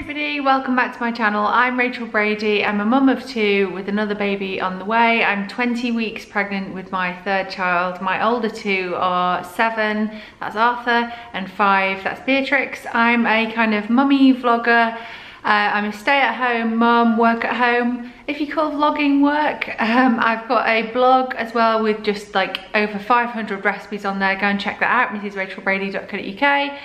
everybody, welcome back to my channel. I'm Rachel Brady. I'm a mum of two with another baby on the way. I'm 20 weeks pregnant with my third child. My older two are seven, that's Arthur, and five, that's Beatrix. I'm a kind of mummy vlogger. Uh, I'm a stay-at-home mum, work at home. If you call vlogging work, um, I've got a blog as well with just like over 500 recipes on there. Go and check that out, mrsrachelbrady.co.uk.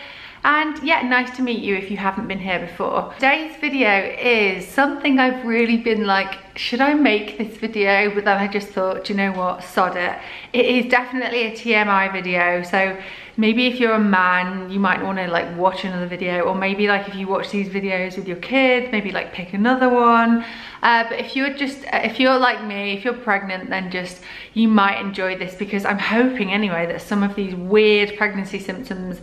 And yeah, nice to meet you if you haven't been here before. Today's video is something I've really been like, should I make this video? But then I just thought, you know what, sod it. It is definitely a TMI video. So maybe if you're a man, you might wanna like watch another video or maybe like if you watch these videos with your kids, maybe like pick another one. Uh, but if you're just, if you're like me, if you're pregnant, then just, you might enjoy this because I'm hoping anyway that some of these weird pregnancy symptoms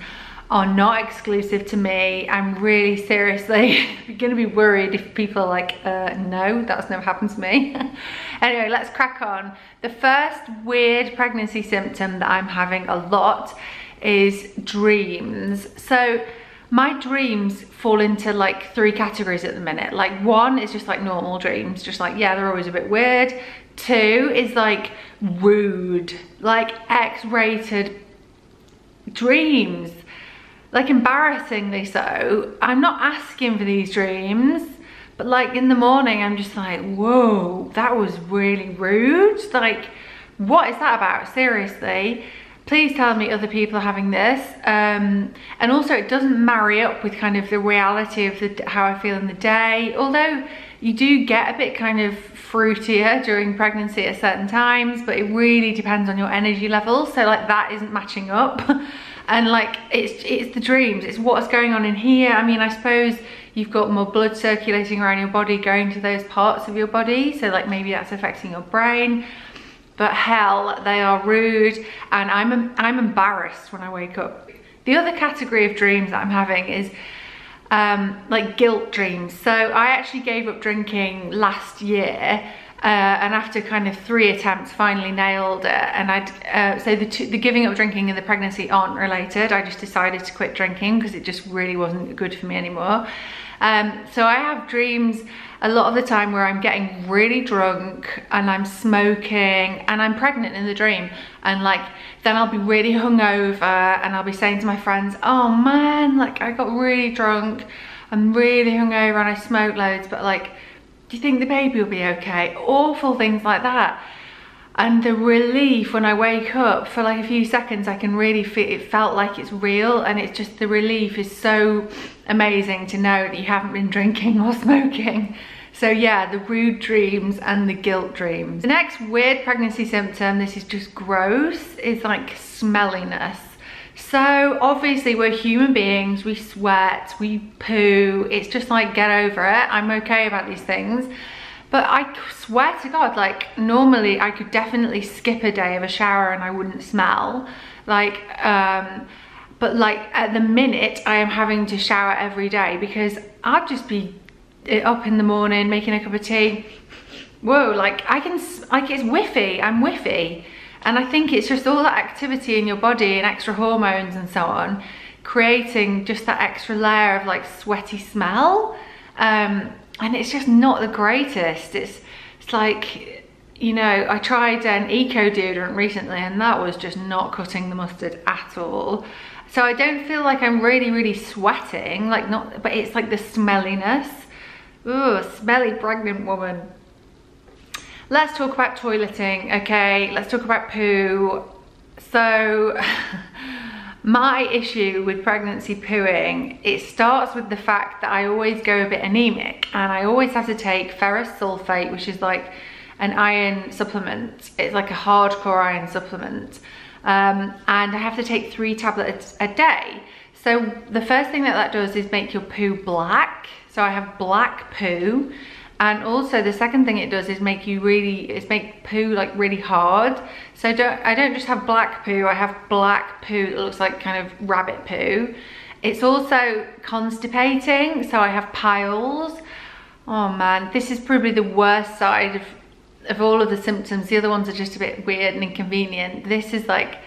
are not exclusive to me. I'm really seriously gonna be worried if people are like, uh, no, that's never happened to me. anyway, let's crack on. The first weird pregnancy symptom that I'm having a lot is dreams. So my dreams fall into like three categories at the minute. Like one is just like normal dreams, just like, yeah, they're always a bit weird. Two is like rude, like X-rated dreams like embarrassingly so. I'm not asking for these dreams, but like in the morning, I'm just like, whoa, that was really rude. Like, what is that about? Seriously. Please tell me other people are having this. Um, and also it doesn't marry up with kind of the reality of the, how I feel in the day. Although you do get a bit kind of fruitier during pregnancy at certain times, but it really depends on your energy level. So like that isn't matching up. and like it's it's the dreams. It's what's going on in here. I mean i suppose you've got more blood circulating around your body going to those parts of your body. So like maybe that's affecting your brain. But hell they are rude. And i'm i'm embarrassed when i wake up. The other category of dreams that i'm having is um, like guilt dreams. So i actually gave up drinking last year uh, and after kind of three attempts finally nailed it. And I'd uh, so the, the giving up drinking and the pregnancy aren't related. I just decided to quit drinking because it just really wasn't good for me anymore. Um, so I have dreams a lot of the time where I'm getting really drunk and I'm smoking and I'm pregnant in the dream. And like then I'll be really hungover and I'll be saying to my friends oh man like I got really drunk. I'm really hungover and I smoke loads. But like do you think the baby will be okay? Awful things like that. And the relief when I wake up for like a few seconds, I can really feel, it felt like it's real and it's just the relief is so amazing to know that you haven't been drinking or smoking. So yeah, the rude dreams and the guilt dreams. The next weird pregnancy symptom, this is just gross, is like smelliness. So obviously we're human beings, we sweat, we poo, it's just like get over it. I'm okay about these things. But I swear to God, like normally I could definitely skip a day of a shower and I wouldn't smell. Like, um, but like at the minute I am having to shower every day because I'd just be up in the morning making a cup of tea. Whoa, like I can, like it's whiffy, I'm whiffy. And I think it's just all that activity in your body and extra hormones and so on, creating just that extra layer of like sweaty smell. Um, and it's just not the greatest. It's, it's like, you know, I tried an eco deodorant recently and that was just not cutting the mustard at all. So I don't feel like I'm really, really sweating, like not, but it's like the smelliness. Ooh, smelly pregnant woman. Let's talk about toileting, okay? Let's talk about poo. So, my issue with pregnancy pooing, it starts with the fact that I always go a bit anemic and I always have to take ferrous sulfate, which is like an iron supplement. It's like a hardcore iron supplement. Um, and I have to take three tablets a day. So the first thing that that does is make your poo black. So I have black poo and also the second thing it does is make you really is make poo like really hard. So I don't i don't just have black poo i have black poo that looks like kind of rabbit poo. It's also constipating so i have piles. Oh man this is probably the worst side of of all of the symptoms. The other ones are just a bit weird and inconvenient. This is like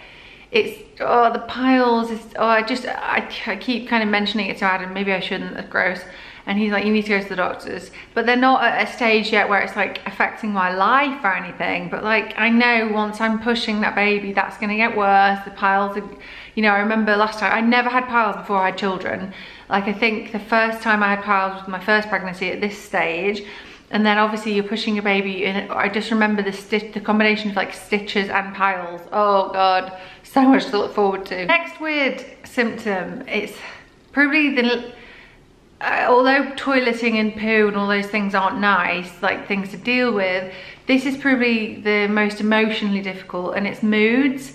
it's oh the piles is oh i just I, I keep kind of mentioning it to adam. Maybe i shouldn't that's gross and he's like, you need to go to the doctors. But they're not at a stage yet where it's like affecting my life or anything. But like, I know once I'm pushing that baby, that's gonna get worse. The piles are, you know, I remember last time, I never had piles before I had children. Like I think the first time I had piles was my first pregnancy at this stage. And then obviously you're pushing a baby and I just remember the stitch, the combination of like stitches and piles. Oh God, so much to look forward to. Next weird symptom, it's probably the, uh, although toileting and poo and all those things aren't nice, like things to deal with, this is probably the most emotionally difficult and it's moods.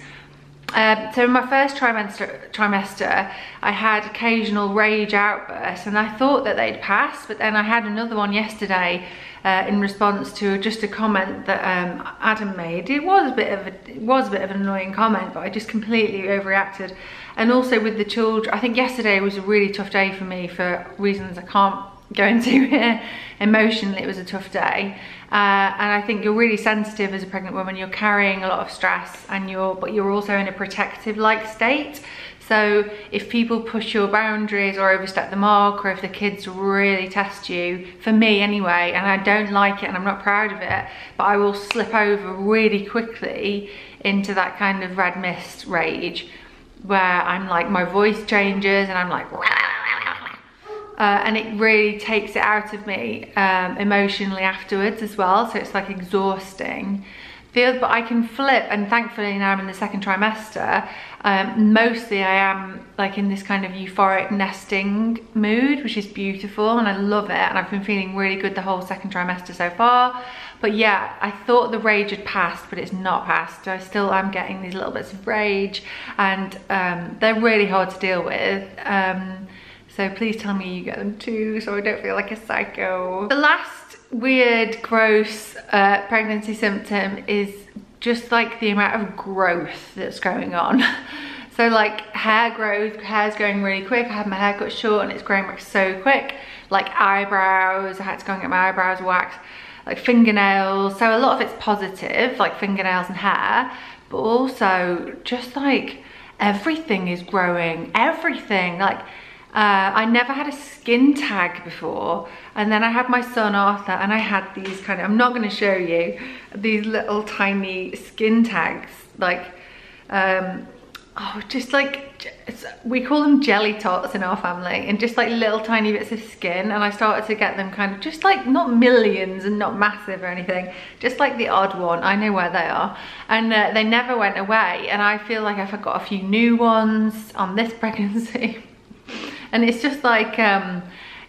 Um, so in my first trimester, trimester, I had occasional rage outbursts and I thought that they'd passed, but then I had another one yesterday uh, in response to just a comment that um, Adam made. It was a bit of a, it was a bit of an annoying comment, but I just completely overreacted. And also with the children, I think yesterday was a really tough day for me for reasons I can't go into here. Emotionally, it was a tough day. Uh, and I think you're really sensitive as a pregnant woman. You're carrying a lot of stress and you're, but you're also in a protective like state. So if people push your boundaries or overstep the mark or if the kids really test you, for me anyway, and I don't like it and I'm not proud of it, but I will slip over really quickly into that kind of red mist rage where I'm like, my voice changes and I'm like, uh, and it really takes it out of me um, emotionally afterwards as well. So it's like exhausting. But I can flip, and thankfully now I'm in the second trimester. Um, mostly I am like in this kind of euphoric nesting mood, which is beautiful, and I love it. And I've been feeling really good the whole second trimester so far. But yeah, I thought the rage had passed, but it's not passed. I still am getting these little bits of rage, and um, they're really hard to deal with. Um, so please tell me you get them too so I don't feel like a psycho. The last weird, gross uh, pregnancy symptom is just like the amount of growth that's going on. so like hair growth, hair's going really quick. I had my hair cut short and it's growing back so quick. Like eyebrows, I had to go and get my eyebrows waxed. Like fingernails, so a lot of it's positive, like fingernails and hair, but also just like everything is growing, everything. Like uh, I never had a skin tag before and then I had my son Arthur and I had these kind of, I'm not going to show you, these little tiny skin tags like, um, oh just like, we call them jelly tots in our family and just like little tiny bits of skin and I started to get them kind of just like not millions and not massive or anything, just like the odd one, I know where they are and uh, they never went away and I feel like I've got a few new ones on this pregnancy and it's just like um,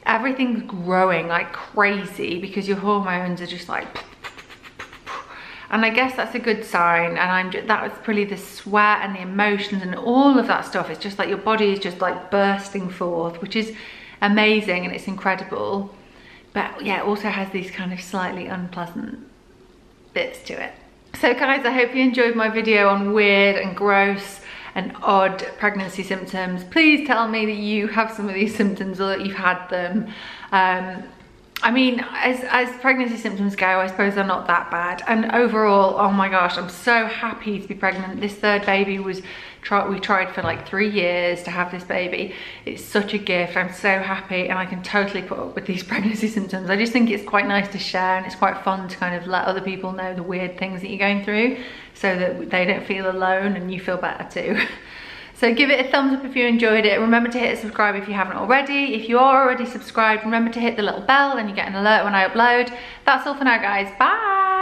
everything's growing like crazy because your hormones are just like and I guess that's a good sign. And I'm just, that was probably the sweat and the emotions and all of that stuff. It's just like your body is just like bursting forth which is amazing and it's incredible. But yeah it also has these kind of slightly unpleasant bits to it. So guys I hope you enjoyed my video on weird and gross and odd pregnancy symptoms, please tell me that you have some of these symptoms or that you've had them. Um, I mean, as, as pregnancy symptoms go, I suppose they're not that bad. And overall, oh my gosh, I'm so happy to be pregnant. This third baby was, try, we tried for like three years to have this baby. It's such a gift. I'm so happy and I can totally put up with these pregnancy symptoms. I just think it's quite nice to share and it's quite fun to kind of let other people know the weird things that you're going through so that they don't feel alone and you feel better too. So give it a thumbs up if you enjoyed it. Remember to hit subscribe if you haven't already. If you are already subscribed, remember to hit the little bell and you get an alert when I upload. That's all for now guys, bye!